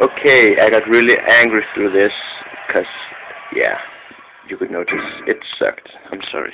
Okay, I got really angry through this, because, yeah, you could notice it sucked. I'm sorry.